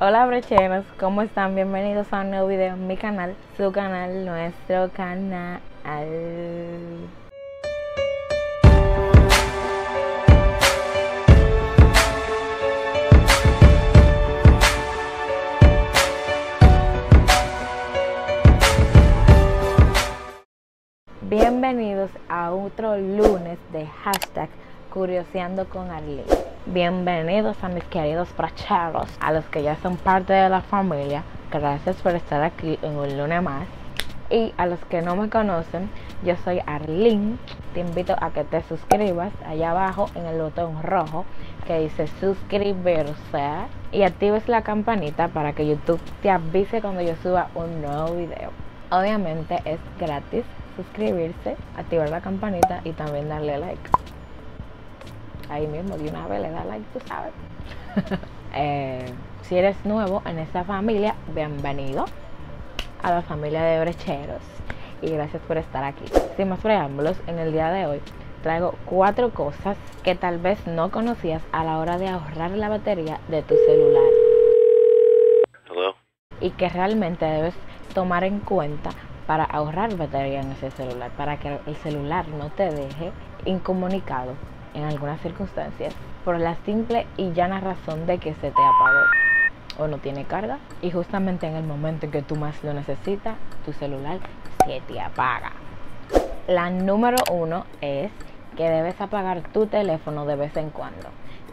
Hola brecheros, ¿cómo están? Bienvenidos a un nuevo video en mi canal, su canal, nuestro canal. Bienvenidos a otro lunes de hashtag Curioseando con Arlene. Bienvenidos a mis queridos bracheros, a los que ya son parte de la familia. Gracias por estar aquí en un lunes más. Y a los que no me conocen, yo soy Arlene. Te invito a que te suscribas allá abajo en el botón rojo que dice suscribirse y actives la campanita para que YouTube te avise cuando yo suba un nuevo video. Obviamente es gratis suscribirse, activar la campanita y también darle like ahí mismo de una vez le da like, tú sabes. Eh, si eres nuevo en esta familia, bienvenido a la familia de brecheros y gracias por estar aquí. Sin más preámbulos, en el día de hoy traigo cuatro cosas que tal vez no conocías a la hora de ahorrar la batería de tu celular. Y que realmente debes tomar en cuenta para ahorrar batería en ese celular, para que el celular no te deje incomunicado en algunas circunstancias por la simple y llana razón de que se te apagó o no tiene carga y justamente en el momento en que tú más lo necesitas, tu celular se te apaga. La número uno es que debes apagar tu teléfono de vez en cuando.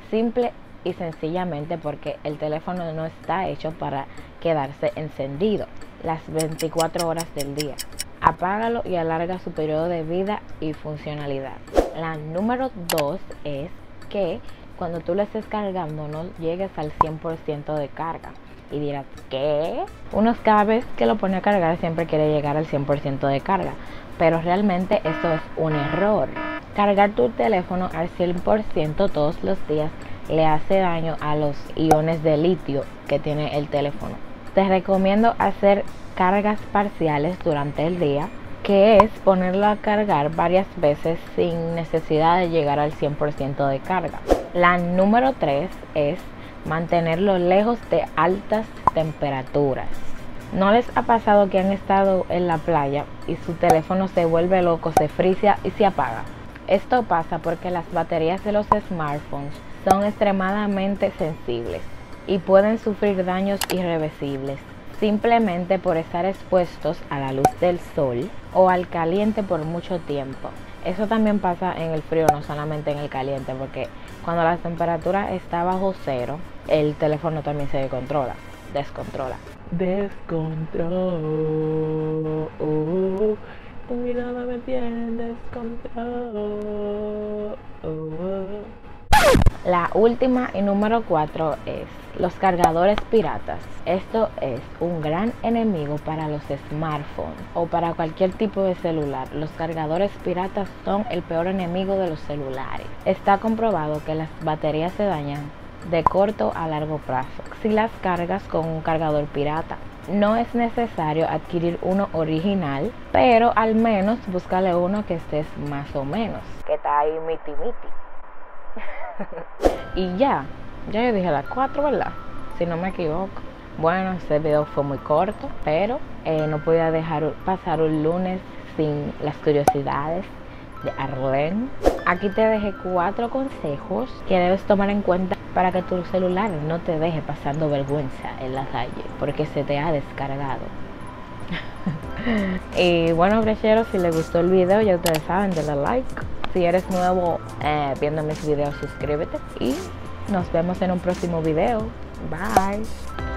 Simple y sencillamente porque el teléfono no está hecho para quedarse encendido las 24 horas del día. Apágalo y alarga su periodo de vida y funcionalidad. La número dos es que cuando tú lo estés cargando no llegues al 100% de carga. Y dirás, ¿qué? Uno cada vez que lo pone a cargar siempre quiere llegar al 100% de carga. Pero realmente eso es un error. Cargar tu teléfono al 100% todos los días le hace daño a los iones de litio que tiene el teléfono. Te recomiendo hacer cargas parciales durante el día que es ponerlo a cargar varias veces sin necesidad de llegar al 100% de carga. La número 3 es mantenerlo lejos de altas temperaturas. ¿No les ha pasado que han estado en la playa y su teléfono se vuelve loco, se frisia y se apaga? Esto pasa porque las baterías de los smartphones son extremadamente sensibles y pueden sufrir daños irreversibles simplemente por estar expuestos a la luz del sol o al caliente por mucho tiempo. Eso también pasa en el frío, no solamente en el caliente, porque cuando la temperatura está bajo cero, el teléfono también se descontrola, descontrola. Descontrol. La última y número cuatro es los cargadores piratas. Esto es un gran enemigo para los smartphones o para cualquier tipo de celular. Los cargadores piratas son el peor enemigo de los celulares. Está comprobado que las baterías se dañan de corto a largo plazo si las cargas con un cargador pirata. No es necesario adquirir uno original, pero al menos búscale uno que estés más o menos, que está ahí miti miti. y ya, ya yo dije las 4, ¿verdad? Si no me equivoco. Bueno, este video fue muy corto, pero eh, no podía dejar pasar un lunes sin las curiosidades de Arlene. Aquí te dejé cuatro consejos que debes tomar en cuenta para que tu celular no te deje pasando vergüenza en la calle, porque se te ha descargado. y bueno, brecheros, si les gustó el video, ya ustedes saben, denle like. Si eres nuevo eh, viendo mis videos, suscríbete y nos vemos en un próximo video. Bye.